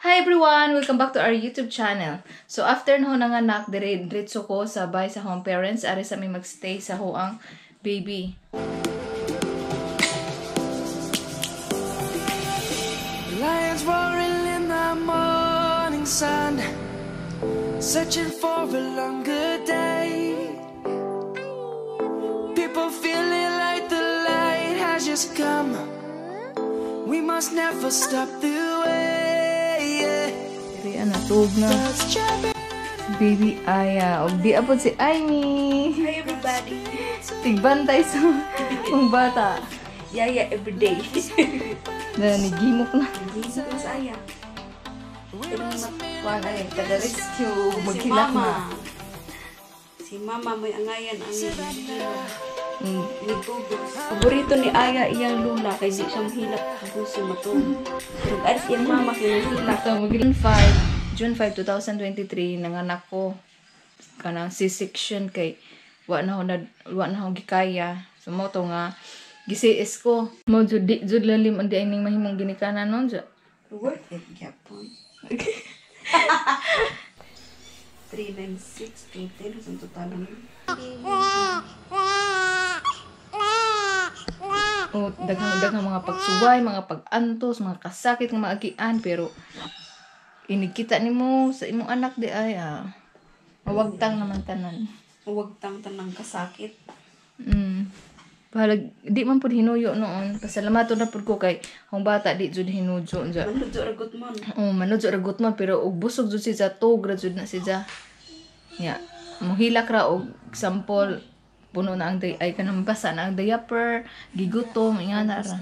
Hi everyone! Welcome back to our YouTube channel. So after na ho nanganak, dire diretso ko sa bahay sa home parents, ari sa mi magstay sa hoang baby. Lions roaring in the morning sun, searching for a longer day. People feeling like the light has just come. We must never stop the way. Yeah. Dire ana tug na baby Aya. Og di apod si Aimee. Hi everybody. Tigbantay sa mga bata. Yaya everyday. Na nigimok na. Gising ko sa aya. Kuan ay kada rescue Si maghilak mama. na. Si mama may angayan ang Mm. Paborito ni Aya iyang lula kay di siya mahilak gusto matong. Pero alis iyang mama kay mahilak. June 5, June 5, 2023, nanganak ko kanang C-section kay wa na ho na wa na ho gikaya. So mo to nga gisiis ko. Mo jud di jud lalim andi ay ning mahimong ginikanan non. Worth it, Japon. 396, 210, sa total O daghang daghang mga pagsuway, mga pag-antos, mga kasakit nga maagian pero inikita nimo sa imong anak di ay ah, mawagtang naman tanan. Huwag tang tanang kasakit. Mm. Bahalag, di man pud hinuyo noon. Pasalamat na pud ko kay ang bata di jud hinujo ja. Manudyo ragot mo. Oh, manudyo ragot man pero og busog jud si ja tog ra jud na si ja. Ya. Mohilak ra og sample puno na ang day ay kanang basa na ang diaper, gigutom, ingana ra.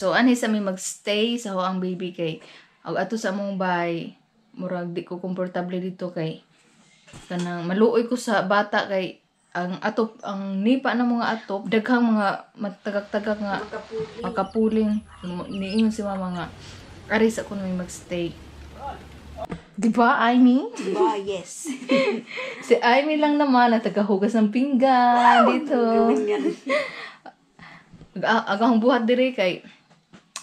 So ani sa mi magstay sa ho ang baby kay og ato sa among bahay murag di ko komportable dito kay kanang maluoy ko sa bata kay ang atop ang nipa na mga atop daghang mga matagak-tagak nga makapuling. niingon si mama nga ari sa kuno may magstay. Di ba Amy Ba, yes. si Amy lang naman na tagahugas ng pinggan dito. Gawin yan. Ag- agang buhat dire kay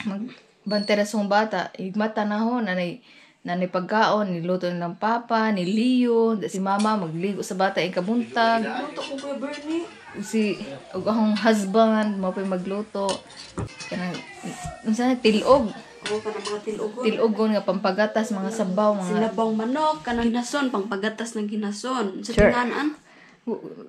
mag bantera sa bata igmata na ho nanay nanay pagkaon niluto ng papa ni Leo si mama magligo sa bata ing kabuntag Luto ko kay Bernie. si ug akong husband mo pa magluto kanang unsa na tilog Ako ka ng mga tilugon. tilogon nga pampagatas mga sabaw mga Sinabang manok, kanang ginason, pangpagatas ng ginason. Sa Sure. tinganan,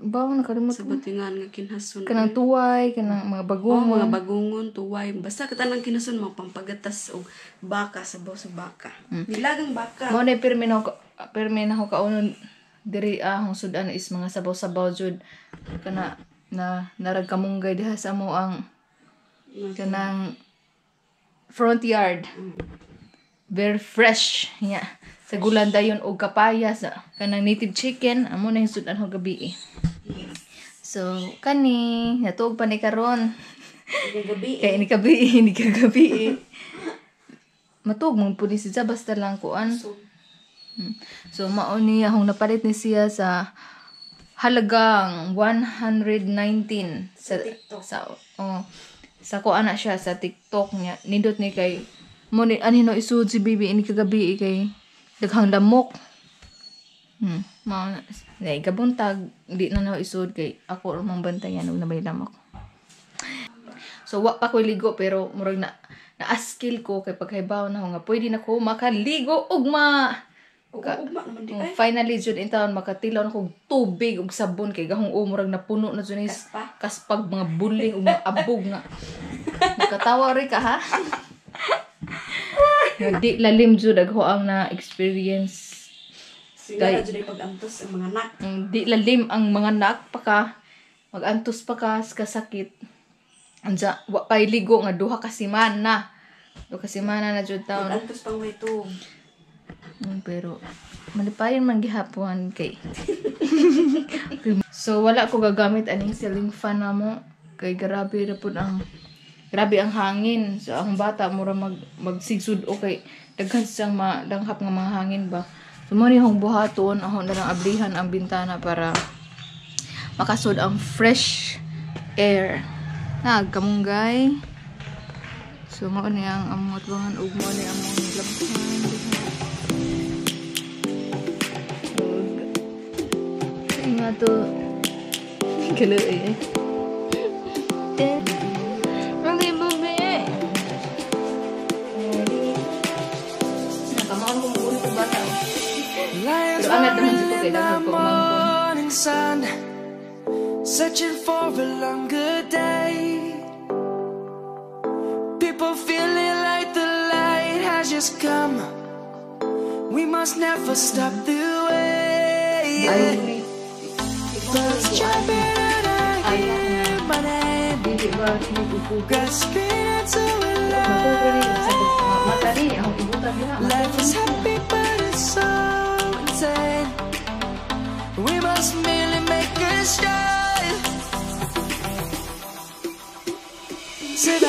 bawo nakalimot sa batingan nga kinason. kanang tuway kanang mga Oh, bagong mga bagungon, tuway. Basta katanang kinason, mga pampagatas o baka, sabaw sa baka. Nilagang baka. Mo na pirmi na ako, pirmi na ako kaunon diri ahong sudan is mga sabaw-sabaw jud kana na narag kamunggay diha sa mo ang kanang front yard. Very fresh. Yeah. Sa gulanda yun og kapaya sa kanang native chicken amo na yung sudan ho gabi eh. So, kani, natuog pa ni karon. Gabi. Kaya ni kabi, ni kagabi eh. Matuog mong pudi siya, basta lang kuan. So, Hmm. So, mao ni akong napalit ni siya sa halagang 119 sa TikTok. sa oh, sa ko ana siya sa TikTok niya. Nindot ni kay mo ni ani no isud si baby ini kagabi kay daghang damok. Hmm, mao na. Nay gabuntag di na na isud kay ako ra mang bantayan og nabay damok. So wa pa ko ligo pero murag na na-skill ko kay pagkaibaw na nga pwede na ko makaligo ugma. Ka- ugma naman di Oh, ay. finally jud in taon makatilaw na kog tubig ug sabon kay gahong umurag na puno na jud Kaspa. kaspag mga buling ug mga abog nga. Nakatawa ri ka ha? Di lalim jud agho ang na experience. Kay- dyan ay pag-antos ang mga anak. Mm, Di lalim ang mga nak pa ka. Magantos pa ka sa kasakit. Anja wa pay ligo nga duha ka semana. Duha ka semana na jud taon. Pag-antos pang may to. Mm, pero malipayon man gihapon kay so wala ko gagamit aning ceiling fan na mo kay grabe ra pud ang grabe ang hangin. So ang bata mura mag magsigsud. O kay daghan siyang madanghap nga mga hangin ba? So mo ni buhaton ahon na lang ablihan ang bintana para makasud ang fresh air. Nagkamunggay so mo ni ang among atwangan ug mo ni among labhan. Nga to kalo eh Anak naman dito kay the dagang ko umangkon. morning sun, searching for a longer day. People feeling like the light has just come. We must never stop the way. Birds jumping and I hear my name. Dili ba sinupupugo Grasping into a Matugo